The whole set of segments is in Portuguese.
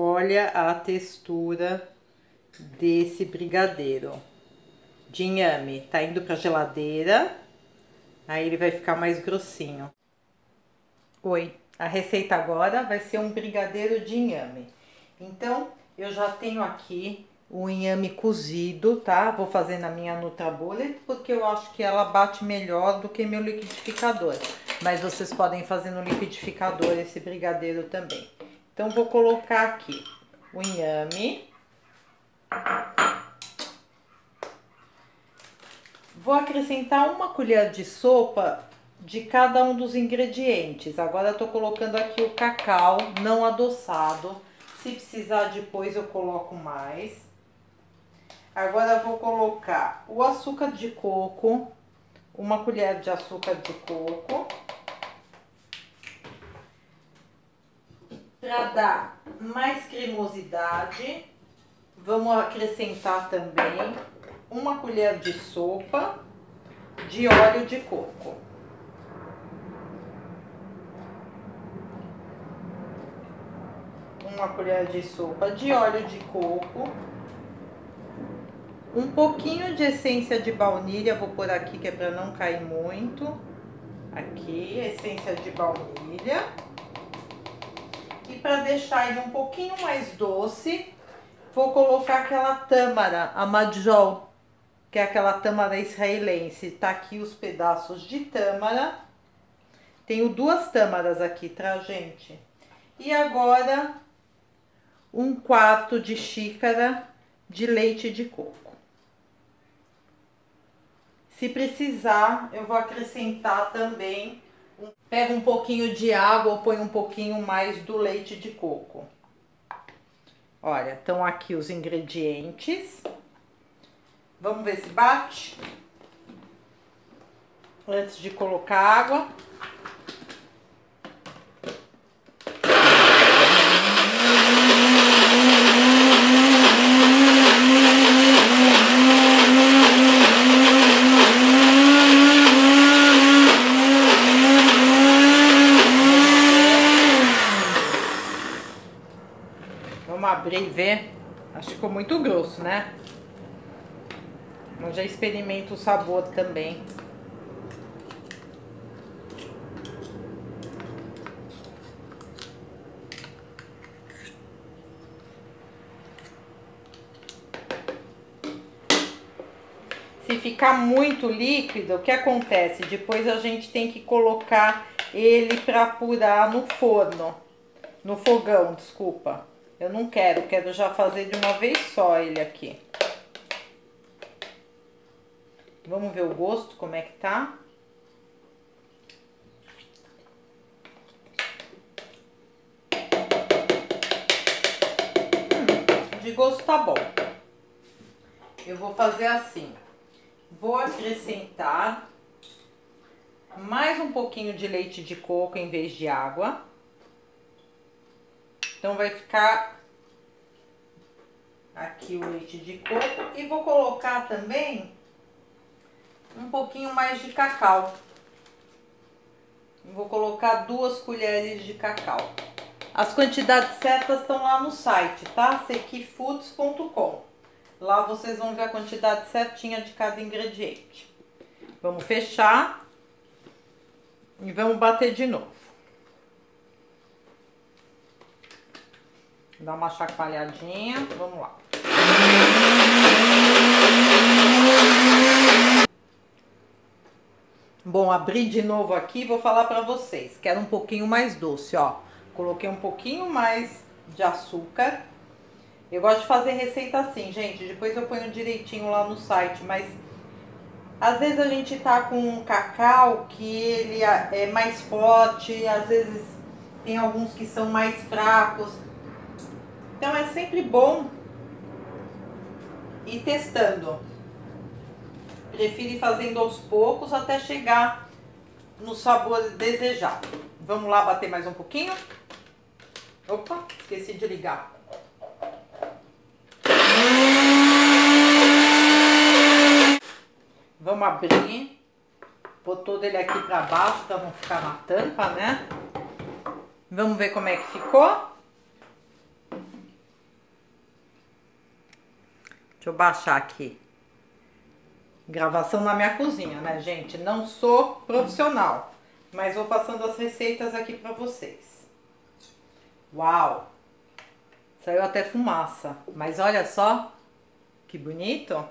Olha a textura desse brigadeiro de inhame. Tá indo pra geladeira, aí ele vai ficar mais grossinho. Oi, a receita agora vai ser um brigadeiro de inhame. Então, eu já tenho aqui o inhame cozido, tá? Vou fazer na minha NutraBullet, porque eu acho que ela bate melhor do que meu liquidificador. Mas vocês podem fazer no liquidificador esse brigadeiro também. Então, vou colocar aqui o inhame. Vou acrescentar uma colher de sopa de cada um dos ingredientes. Agora, tô colocando aqui o cacau não adoçado. Se precisar depois, eu coloco mais. Agora vou colocar o açúcar de coco, uma colher de açúcar de coco. Para dar mais cremosidade, vamos acrescentar também uma colher de sopa de óleo de coco. Uma colher de sopa de óleo de coco um pouquinho de essência de baunilha, vou pôr aqui que é para não cair muito. Aqui, essência de baunilha. E para deixar ele um pouquinho mais doce, vou colocar aquela tâmara, a madjol, que é aquela tâmara israelense. Tá aqui os pedaços de tâmara. Tenho duas tâmaras aqui, tá, gente? E agora, um quarto de xícara de leite de coco. Se precisar, eu vou acrescentar também, pega um pouquinho de água ou põe um pouquinho mais do leite de coco. Olha, estão aqui os ingredientes. Vamos ver se bate. Antes de colocar água. Abrir e ver. Acho que ficou muito grosso, né? Mas já experimento o sabor também. Se ficar muito líquido, o que acontece? Depois a gente tem que colocar ele para apurar no forno, no fogão, desculpa. Eu não quero, quero já fazer de uma vez só ele aqui. Vamos ver o gosto, como é que tá. Hum, de gosto tá bom. Eu vou fazer assim. Vou acrescentar mais um pouquinho de leite de coco em vez de água. Então, vai ficar aqui o leite de coco. E vou colocar também um pouquinho mais de cacau. Vou colocar duas colheres de cacau. As quantidades certas estão lá no site, tá? sequifoods.com. Lá vocês vão ver a quantidade certinha de cada ingrediente. Vamos fechar e vamos bater de novo. Dá uma chacoalhadinha, vamos lá. Bom, abri de novo aqui, vou falar pra vocês. Quero um pouquinho mais doce, ó. Coloquei um pouquinho mais de açúcar. Eu gosto de fazer receita assim, gente. Depois eu ponho direitinho lá no site, mas... Às vezes a gente tá com um cacau que ele é mais forte, às vezes tem alguns que são mais fracos. Então é sempre bom ir testando. Prefiro ir fazendo aos poucos até chegar no sabor desejado. Vamos lá bater mais um pouquinho? Opa, esqueci de ligar. Vamos abrir. Todo ele aqui pra baixo pra não ficar na tampa, né? Vamos ver como é que ficou. Deixa eu baixar aqui. Gravação na minha cozinha, né, gente? Não sou profissional, mas vou passando as receitas aqui para vocês. Uau! Saiu até fumaça, mas olha só que bonito.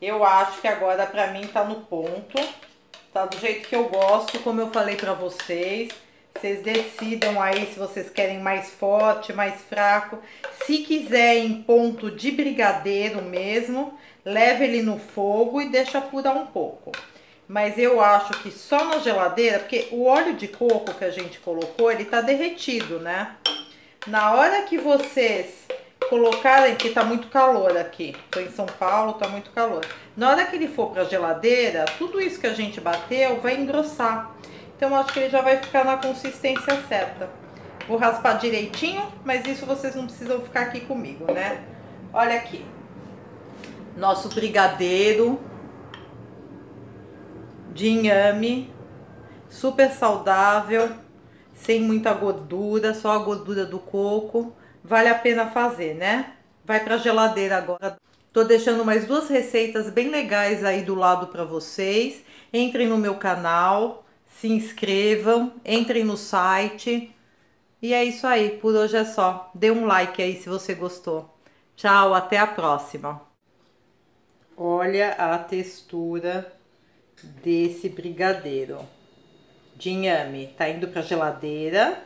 Eu acho que agora pra mim tá no ponto. Tá do jeito que eu gosto, como eu falei pra vocês. Vocês decidam aí se vocês querem mais forte, mais fraco. Se quiser em ponto de brigadeiro mesmo, leve ele no fogo e deixa apurar um pouco. Mas eu acho que só na geladeira, porque o óleo de coco que a gente colocou, ele tá derretido, né? Na hora que vocês colocarem, que tá muito calor aqui, tô em São Paulo, tá muito calor. Na hora que ele for pra geladeira, tudo isso que a gente bateu vai engrossar. Então, acho que ele já vai ficar na consistência certa. Vou raspar direitinho, mas isso vocês não precisam ficar aqui comigo, né? Olha aqui. Nosso brigadeiro de inhame, super saudável, sem muita gordura, só a gordura do coco. Vale a pena fazer, né? Vai pra geladeira agora. Tô deixando mais duas receitas bem legais aí do lado para vocês. Entrem no meu canal se inscrevam, entrem no site. E é isso aí, por hoje é só. Dê um like aí se você gostou. Tchau, até a próxima. Olha a textura desse brigadeiro de inhame. Tá indo pra geladeira.